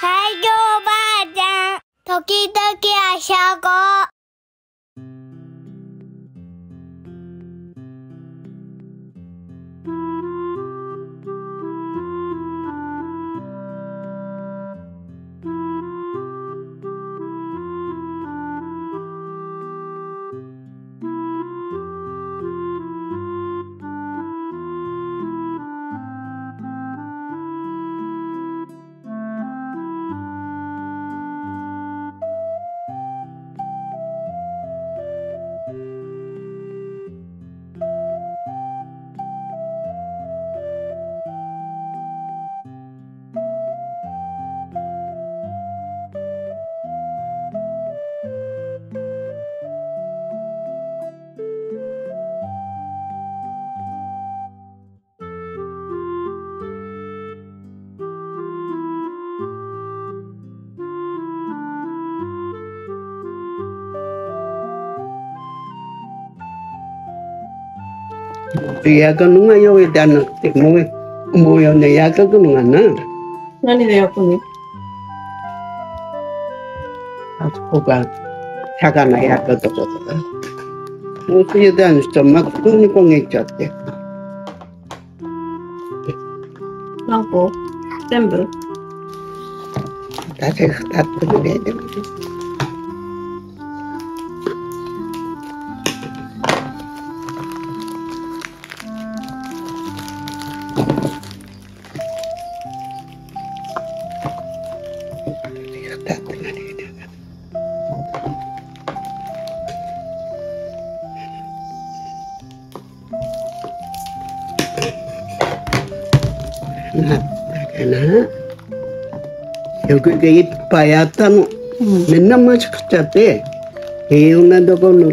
最強おばあちゃん、時々あしゃご。焼くのが用意でなくて、もう、もうよね、焼くのがな。何で焼くのあそこが、魚焼くとことか。もう冬だの人、真っ黒に焦げちゃって。何個全部私二つぐらいでも。ぐらいで。な、だかな。食がいっぱいあったの。みん。なましくちゃって、平穏なところの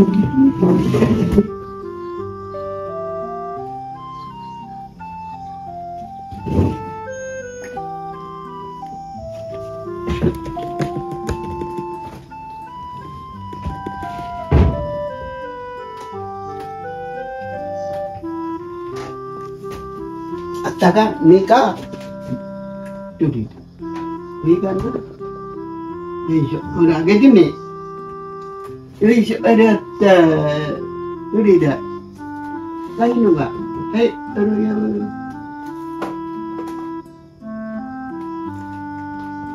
真っ黒。う豆。あったかみかどれみかなよいしょこれあげてねよいしょあれあったどれだかいのがはいあるよ。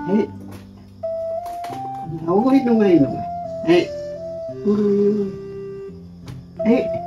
はい。青いのがいいのが。はい。これよはい。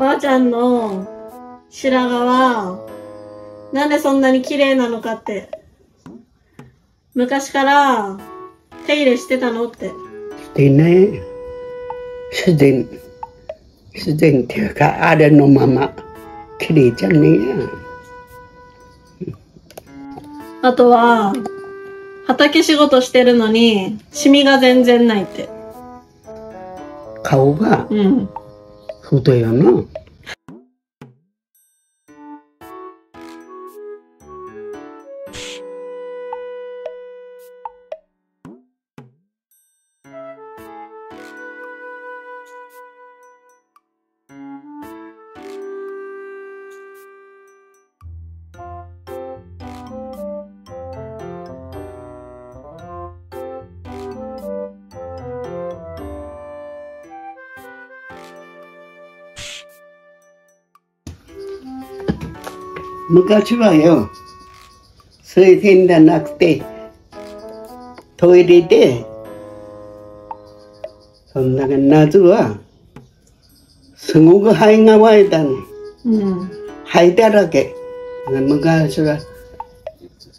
ばあちゃんの白髪は、なんでそんなに綺麗なのかって。昔から手入れしてたのって。してね自然自然っていうかあれのまま綺麗じゃねえやあとは、畑仕事してるのに、シミが全然ないって。顔がうん。太いよな昔はよ水洗じゃなくてトイレでそんだけ夏はすごく肺が湧いたね。うん。肺だらけ。昔は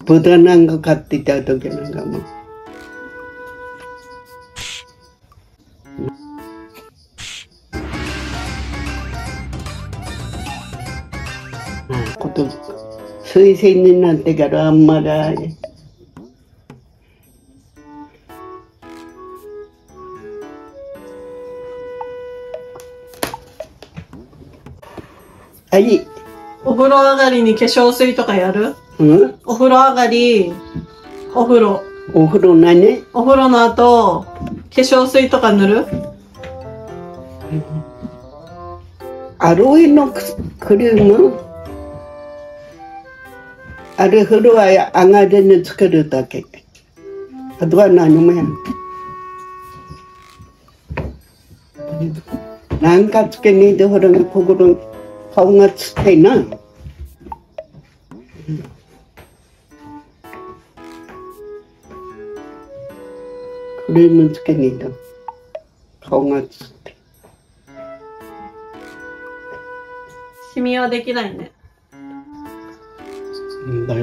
豚なんか飼ってた時なんかも。うこと水洗になってからあんまり。はい、お風呂上がりに化粧水とかやる？うん、お風呂上がり、お風呂。お風呂何？お風呂の後、化粧水とか塗る？アロエのククリーム？あれ風呂は上がりにつけるだけ。あとは何もやん。なんかつけねえでほら心顔がつってなクリームつけねえと顔がつってシミはできないね。だ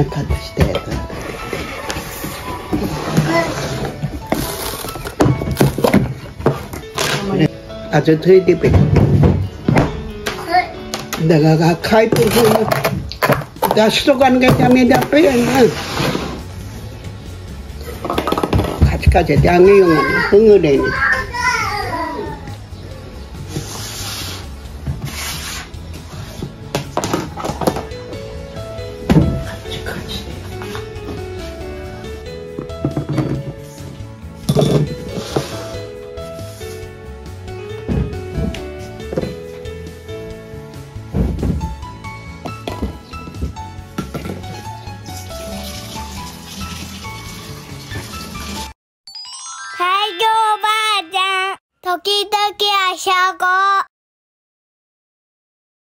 前買ってしてべだから書いてる方の出しとかなきゃダメだっぺやなカチカチであげようがね